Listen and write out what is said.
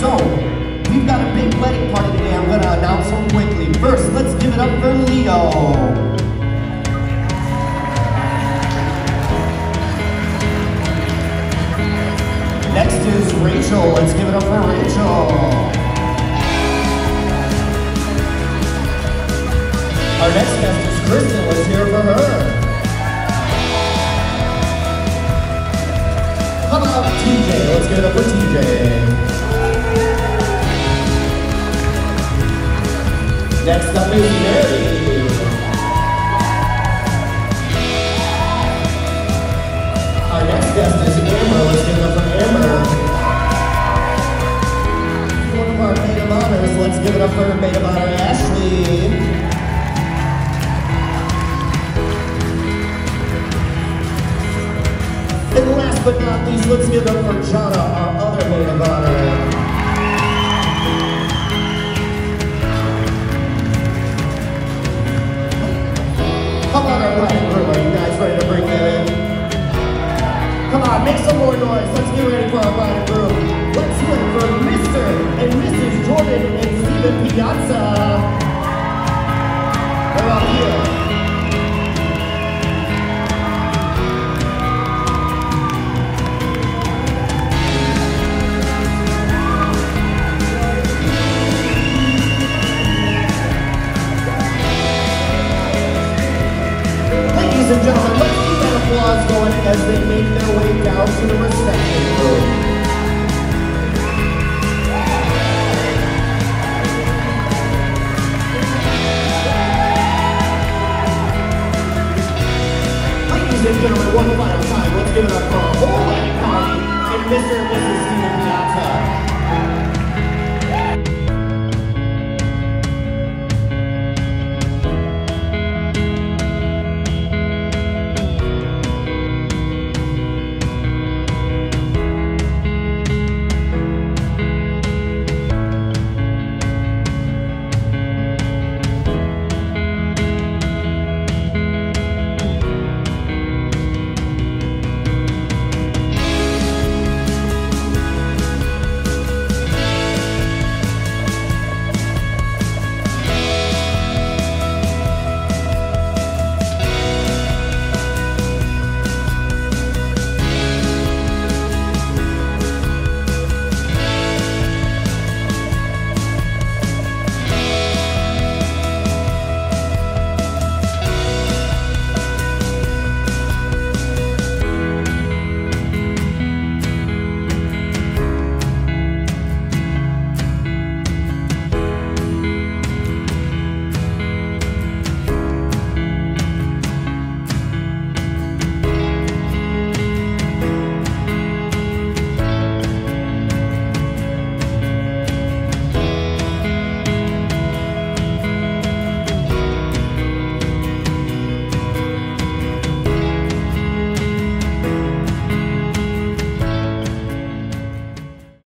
So, we've got a big wedding party today. I'm gonna announce them quickly. First, let's give it up for Leo. Next is Rachel. Let's give it up for Rachel. Our next guest is Kristen. Let's hear it for her. How about uh, TJ? Let's give it up for TJ. Next up is Mary. Our next guest is Amber. Let's give it up for Amber. One of our maid of honors. Let's give it up for maid of honor Ashley. And last but not least, let's give it up for Jana, our About our bride? Are you guys ready to bring them in? Come on, make some more noise. Let's get ready for our bride and groom. Let's it for Mr. and Mrs. Jordan and Stephen Piazza. As they make their way down to the reception room. Ladies and gentlemen, one final time, let's give it up for a whole and Mr. and Mrs. Steve